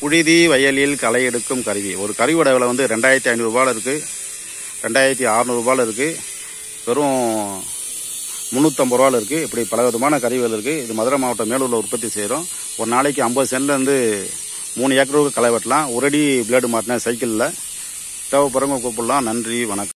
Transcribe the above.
புழுதி வயலில் களை எடுக்கும் கருவி. ஒரு கருவியோட விலை வந்து ரெண்டாயிரத்தி ஐநூறுரூபாவில் இருக்குது ரெண்டாயிரத்தி அறநூறுபாவில் இருக்குது வெறும் முந்நூற்றம்பது ரூபாவில் இருக்குது இப்படி பல விதமான கருவிகள் இருக்குது இது மதுரை மாவட்டம் மேலூரில் உற்பத்தி செய்கிறோம் ஒரு நாளைக்கு ஐம்பது சென்ட்லேருந்து மூணு ஏக்கருக்கு களை வெட்டலாம். ஒரு அடி பிளேடு மாட்டின சைக்கிளில் தேவைப்படுறவங்க கூப்பிடலாம். நன்றி வணக்கம்.